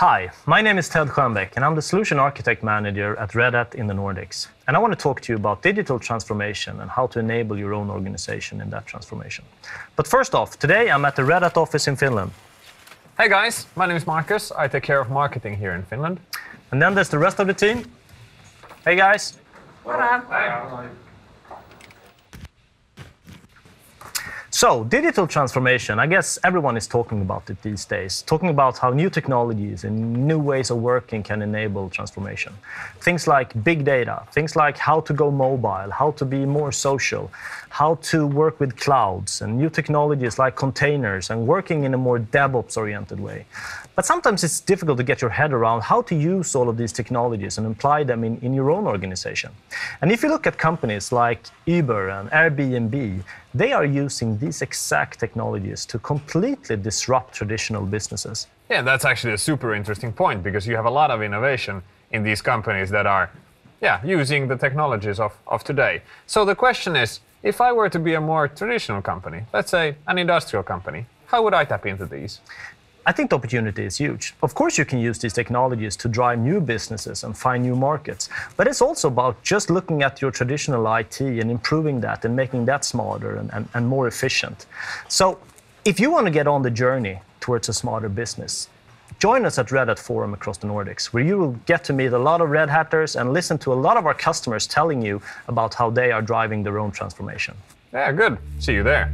Hi, my name is Ted Schönbeck, and I'm the Solution Architect Manager at Red Hat in the Nordics. And I want to talk to you about digital transformation and how to enable your own organization in that transformation. But first off, today I'm at the Red Hat office in Finland. Hey guys, my name is Marcus. I take care of marketing here in Finland. And then there's the rest of the team. Hey guys. What up? So, digital transformation, I guess everyone is talking about it these days, talking about how new technologies and new ways of working can enable transformation. Things like big data, things like how to go mobile, how to be more social, how to work with clouds, and new technologies like containers and working in a more DevOps oriented way. But sometimes it's difficult to get your head around how to use all of these technologies and apply them in, in your own organization. And if you look at companies like Uber and Airbnb, they are using these exact technologies to completely disrupt traditional businesses. Yeah, that's actually a super interesting point because you have a lot of innovation in these companies that are yeah, using the technologies of, of today. So the question is, if I were to be a more traditional company, let's say an industrial company, how would I tap into these? I think the opportunity is huge. Of course, you can use these technologies to drive new businesses and find new markets, but it's also about just looking at your traditional IT and improving that and making that smarter and, and, and more efficient. So, if you want to get on the journey towards a smarter business, join us at Red Hat Forum across the Nordics, where you will get to meet a lot of Red Hatters and listen to a lot of our customers telling you about how they are driving their own transformation. Yeah, good. See you there.